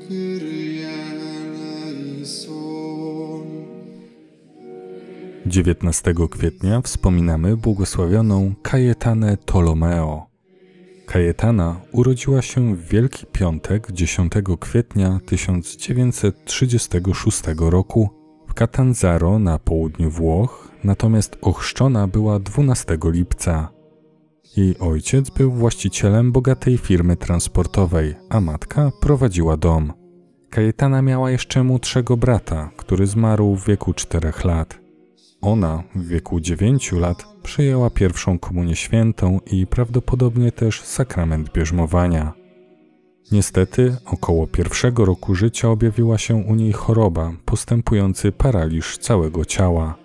Kyrie eleison. 19 kwietnia wspominamy błogosławioną Kajetanę Tolomeo. Kajetana urodziła się w Wielki Piątek 10 kwietnia 1936 roku w Catanzaro na południu Włoch, natomiast ochrzczona była 12 lipca. Jej ojciec był właścicielem bogatej firmy transportowej, a matka prowadziła dom. Kajetana miała jeszcze młodszego brata, który zmarł w wieku 4 lat. Ona w wieku 9 lat przyjęła pierwszą komunię świętą i prawdopodobnie też sakrament bierzmowania. Niestety, około pierwszego roku życia objawiła się u niej choroba, postępujący paraliż całego ciała.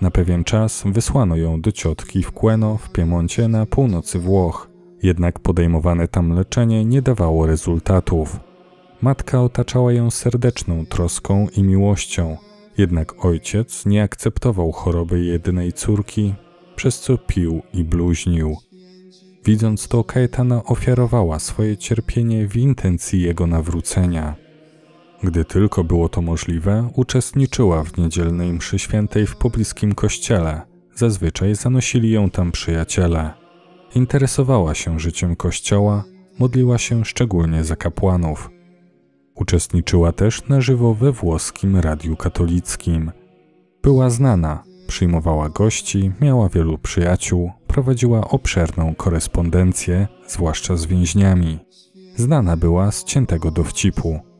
Na pewien czas wysłano ją do ciotki w Queno w Piemoncie na północy Włoch, jednak podejmowane tam leczenie nie dawało rezultatów. Matka otaczała ją serdeczną troską i miłością, jednak ojciec nie akceptował choroby jedynej córki, przez co pił i bluźnił. Widząc to, Kajetana ofiarowała swoje cierpienie w intencji jego nawrócenia. Gdy tylko było to możliwe, uczestniczyła w niedzielnej mszy świętej w pobliskim kościele. Zazwyczaj zanosili ją tam przyjaciele. Interesowała się życiem kościoła, modliła się szczególnie za kapłanów. Uczestniczyła też na żywo we włoskim radiu katolickim. Była znana, przyjmowała gości, miała wielu przyjaciół, prowadziła obszerną korespondencję, zwłaszcza z więźniami. Znana była z ciętego dowcipu.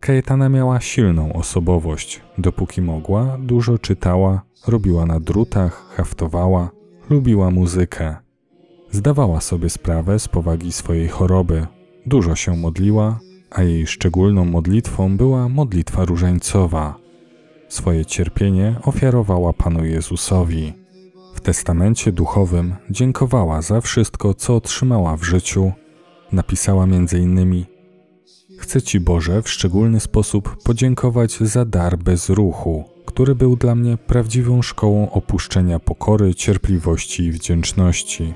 Kajetana miała silną osobowość. Dopóki mogła, dużo czytała, robiła na drutach, haftowała, lubiła muzykę. Zdawała sobie sprawę z powagi swojej choroby. Dużo się modliła, a jej szczególną modlitwą była modlitwa różańcowa. Swoje cierpienie ofiarowała Panu Jezusowi. W testamencie duchowym dziękowała za wszystko, co otrzymała w życiu. Napisała m.in. Chcę Ci Boże w szczególny sposób podziękować za dar bez ruchu, który był dla mnie prawdziwą szkołą opuszczenia pokory, cierpliwości i wdzięczności.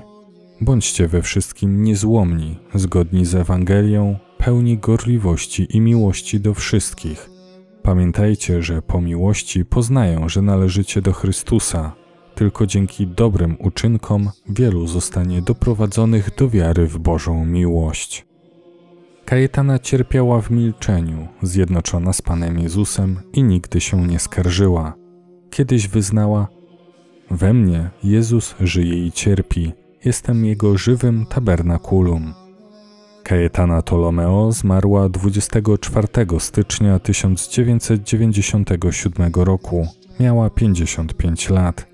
Bądźcie we wszystkim niezłomni, zgodni z Ewangelią, pełni gorliwości i miłości do wszystkich. Pamiętajcie, że po miłości poznają, że należycie do Chrystusa. Tylko dzięki dobrym uczynkom wielu zostanie doprowadzonych do wiary w Bożą miłość. Kajetana cierpiała w milczeniu, zjednoczona z Panem Jezusem i nigdy się nie skarżyła. Kiedyś wyznała: We mnie Jezus żyje i cierpi, jestem Jego żywym tabernakulum. Kajetana Tolomeo zmarła 24 stycznia 1997 roku. Miała 55 lat.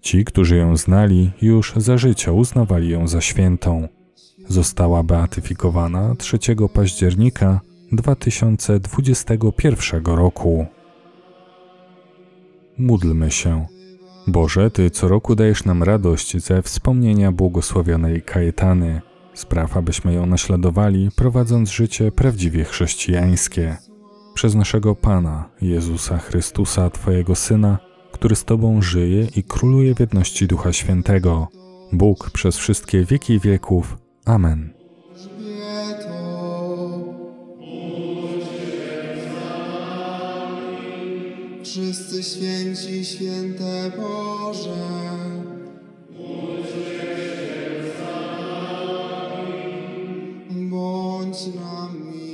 Ci, którzy ją znali, już za życia uznawali ją za świętą. Została beatyfikowana 3 października 2021 roku. Módlmy się. Boże, Ty co roku dajesz nam radość ze wspomnienia błogosławionej Kajetany. Spraw, abyśmy ją naśladowali, prowadząc życie prawdziwie chrześcijańskie. Przez naszego Pana, Jezusa Chrystusa, Twojego Syna, który z Tobą żyje i króluje w jedności Ducha Świętego, Bóg przez wszystkie wieki wieków. Amen. Wszyscy święci, święte Boże, bądź nami.